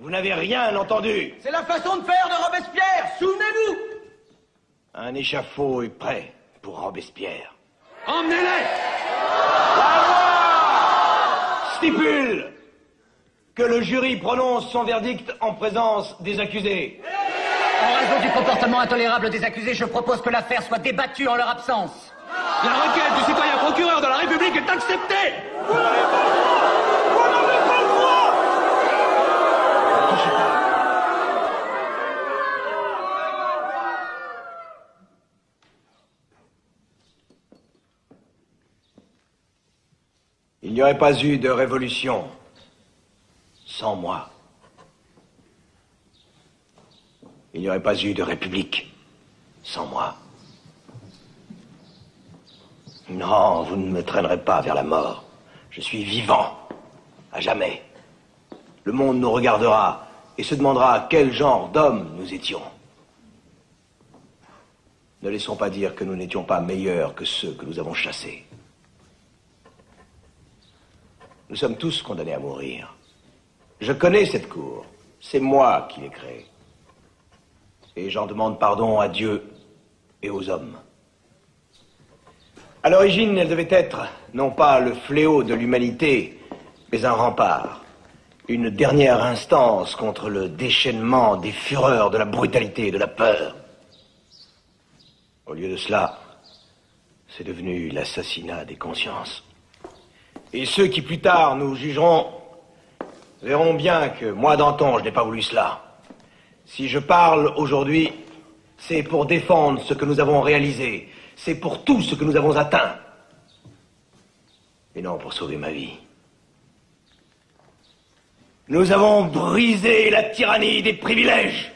Vous n'avez rien entendu. C'est la façon de faire de Robespierre, souvenez-vous Un échafaud est prêt pour Robespierre. Emmenez-les Stipule que le jury prononce son verdict en présence des accusés. En raison du comportement intolérable des accusés, je propose que l'affaire soit débattue en leur absence. La requête du citoyen procureur de la République est acceptée Il n'y aurait pas eu de révolution sans moi. Il n'y aurait pas eu de république sans moi. Non, vous ne me traînerez pas vers la mort. Je suis vivant, à jamais. Le monde nous regardera et se demandera quel genre d'homme nous étions. Ne laissons pas dire que nous n'étions pas meilleurs que ceux que nous avons chassés. Nous sommes tous condamnés à mourir. Je connais cette cour. C'est moi qui l'ai créée. Et j'en demande pardon à Dieu et aux hommes. À l'origine, elle devait être non pas le fléau de l'humanité, mais un rempart, une dernière instance contre le déchaînement des fureurs, de la brutalité de la peur. Au lieu de cela, c'est devenu l'assassinat des consciences. Et ceux qui plus tard nous jugeront verront bien que moi d'antan, je n'ai pas voulu cela. Si je parle aujourd'hui, c'est pour défendre ce que nous avons réalisé, c'est pour tout ce que nous avons atteint, et non pour sauver ma vie. Nous avons brisé la tyrannie des privilèges.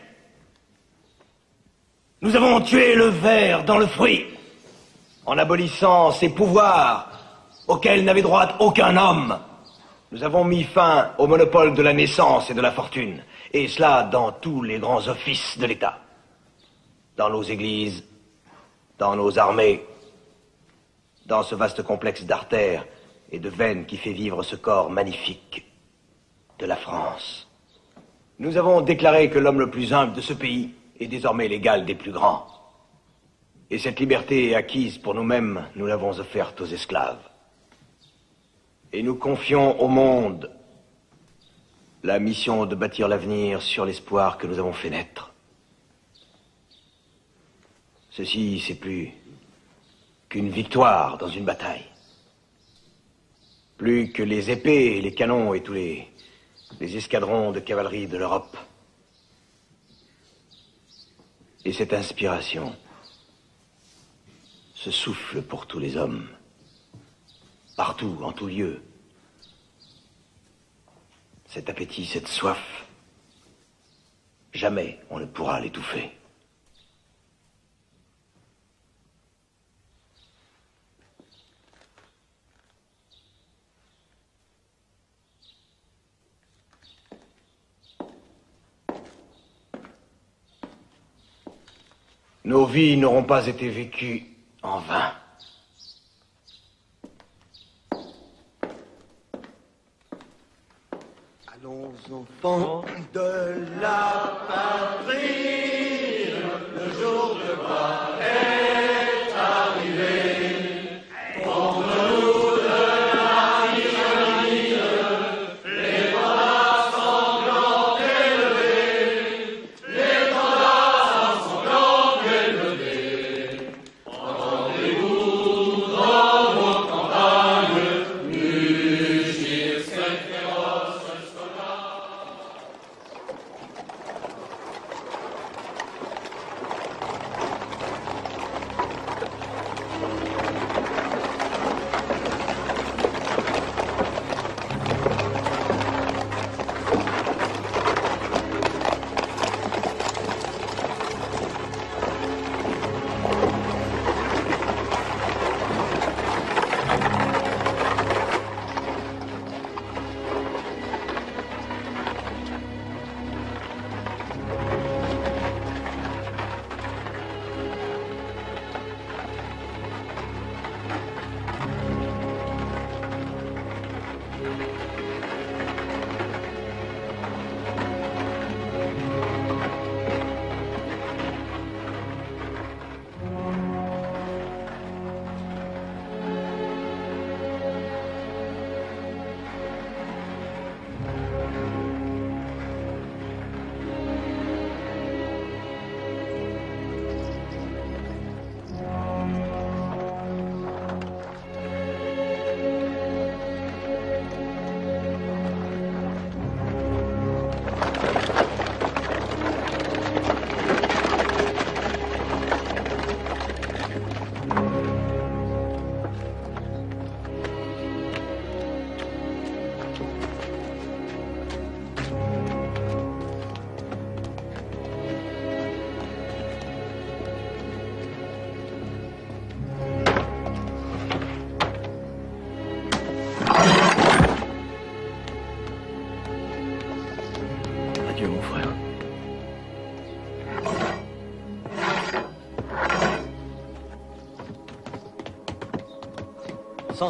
Nous avons tué le ver dans le fruit, en abolissant ces pouvoirs auxquels n'avait droit aucun homme. Nous avons mis fin au monopole de la naissance et de la fortune, et cela dans tous les grands offices de l'État, dans nos églises, dans nos armées, dans ce vaste complexe d'artères et de veines qui fait vivre ce corps magnifique de la France. Nous avons déclaré que l'homme le plus humble de ce pays est désormais l'égal des plus grands. Et cette liberté acquise pour nous-mêmes, nous l'avons offerte aux esclaves. Et nous confions au monde la mission de bâtir l'avenir sur l'espoir que nous avons fait naître. Ceci, c'est plus qu'une victoire dans une bataille. Plus que les épées les canons et tous les, escadrons de cavalerie de l'Europe. Et cette inspiration, ce souffle pour tous les hommes, partout, en tout lieu, cet appétit, cette soif, jamais on ne pourra l'étouffer. Nos vies n'auront pas été vécues en vain. Allons enfants de la patrie, le jour de gloire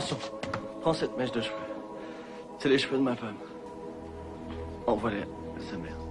Samson, prends cette mèche de cheveux. C'est les cheveux de ma femme. Envoie-les à sa mère.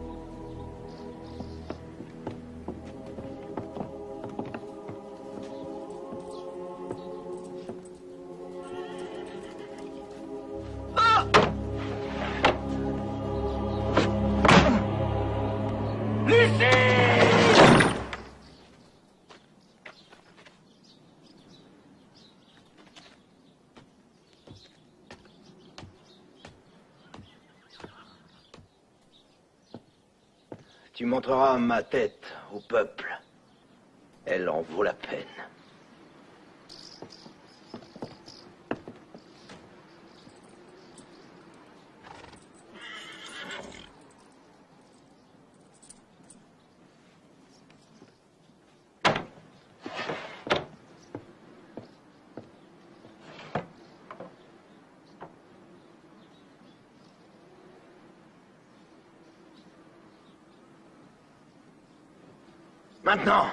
Tu montreras ma tête au peuple. Elle en vaut la peine. Maintenant